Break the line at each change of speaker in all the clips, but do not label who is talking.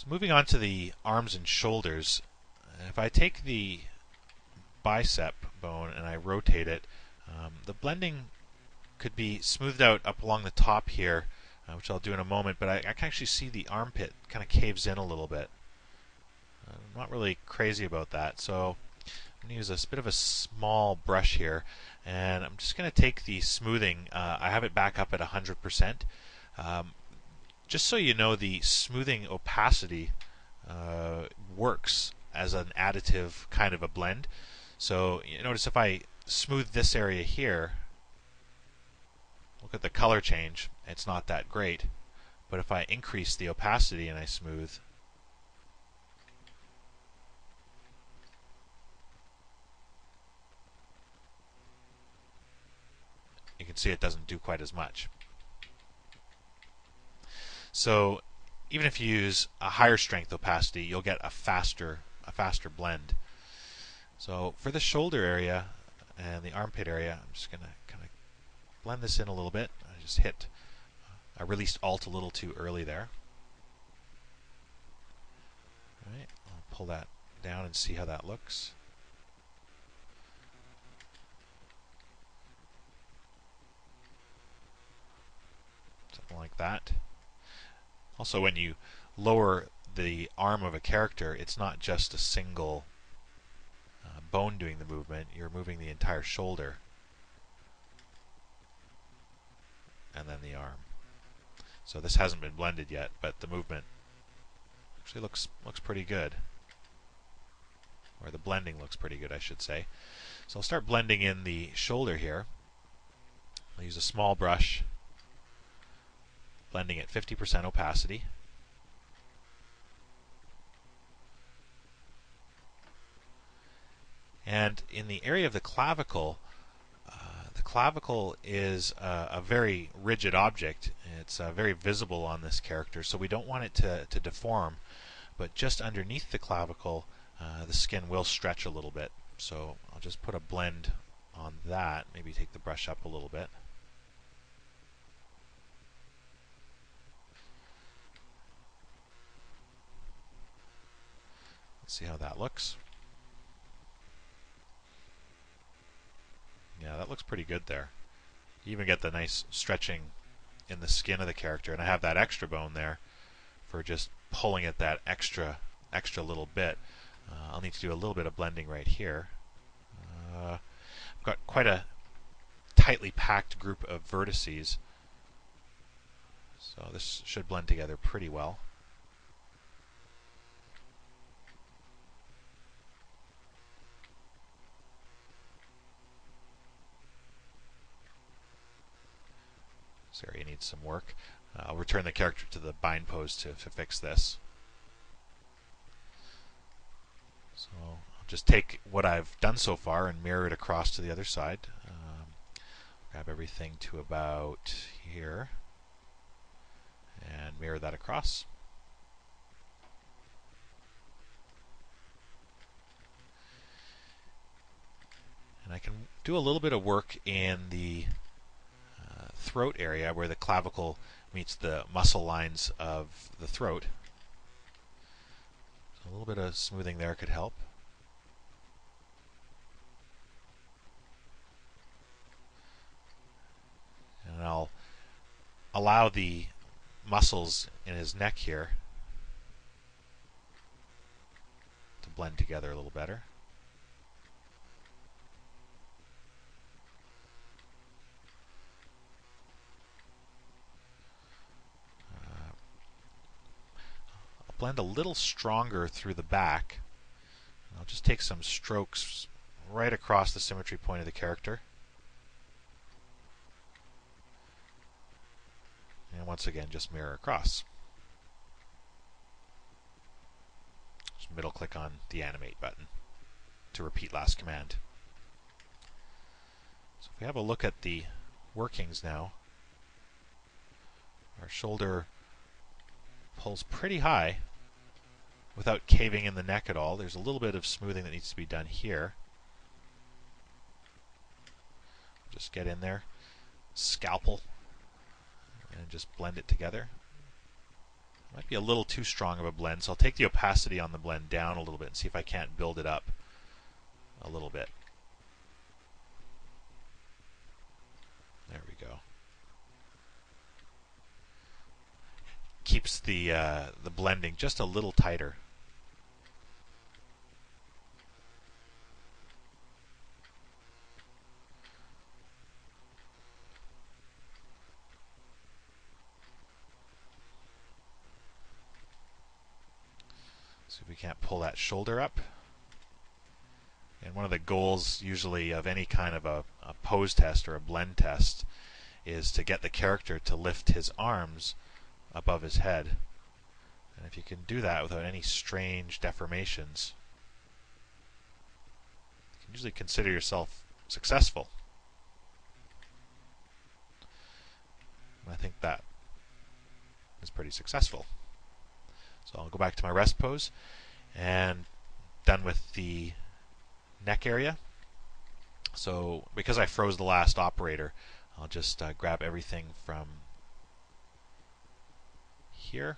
So moving on to the arms and shoulders, if I take the bicep bone and I rotate it, um, the blending could be smoothed out up along the top here, uh, which I'll do in a moment, but I, I, can actually see the armpit kind of caves in a little bit. I'm not really crazy about that, so I'm going to use a bit of a small brush here, and I'm just going to take the smoothing. Uh, I have it back up at 100%. Um, just so you know, the smoothing opacity uh, works as an additive kind of a blend. So you notice if I smooth this area here, look at the color change. It's not that great. But if I increase the opacity and I smooth, you can see it doesn't do quite as much. So even if you use a higher strength opacity, you'll get a faster a faster blend. So for the shoulder area and the armpit area, I'm just going to kind of blend this in a little bit. I just hit, I released Alt a little too early there. All right, I'll pull that down and see how that looks. Something like that. Also, when you lower the arm of a character, it's not just a single uh, bone doing the movement, you're moving the entire shoulder and then the arm. So this hasn't been blended yet, but the movement actually looks looks pretty good. Or the blending looks pretty good, I should say. So I'll start blending in the shoulder here. I'll use a small brush blending at 50% opacity. And in the area of the clavicle, uh, the clavicle is a, a, very rigid object. It's uh, very visible on this character, so we don't want it to, to deform. But just underneath the clavicle, uh, the skin will stretch a little bit. So I'll just put a blend on that, maybe take the brush up a little bit. See how that looks. Yeah, that looks pretty good there. You even get the nice stretching in the skin of the character, and I have that extra bone there for just pulling at that extra extra little bit. Uh, I'll need to do a little bit of blending right here. Uh, I've got quite a tightly packed group of vertices, so this should blend together pretty well. This area needs some work. Uh, I'll return the character to the bind pose to, to fix this. So I'll just take what I've done so far and mirror it across to the other side. Um, grab everything to about here and mirror that across. And I can do a little bit of work in the throat area where the clavicle meets the muscle lines of the throat. So a little bit of smoothing there could help. And I'll allow the muscles in his neck here to blend together a little better. Blend a little stronger through the back. I'll just take some strokes right across the symmetry point of the character. And once again, just mirror across. Just middle click on the animate button to repeat last command. So if we have a look at the workings now, our shoulder pulls pretty high without caving in the neck at all. There's a little bit of smoothing that needs to be done here. Just get in there, scalpel, and just blend it together. Might be a little too strong of a blend, so I'll take the opacity on the blend down a little bit and see if I can't build it up a little bit. There we go. Keeps the uh, the blending just a little tighter. If we can't pull that shoulder up. And one of the goals, usually, of any kind of a, a pose test or a blend test is to get the character to lift his arms above his head. And if you can do that without any strange deformations, you can usually consider yourself successful. I think that is pretty successful. So I'll go back to my rest pose and done with the neck area. So because I froze the last operator, I'll just uh, grab everything from here.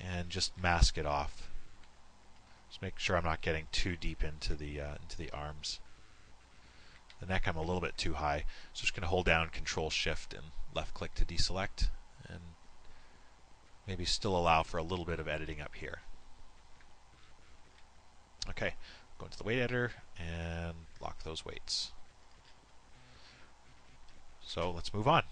And just mask it off. Just make sure I'm not getting too deep into the uh, into the arms. The neck I'm a little bit too high, so just going to hold down Control Shift and left click to deselect, and maybe still allow for a little bit of editing up here. Okay, go into the weight editor and lock those weights. So let's move on.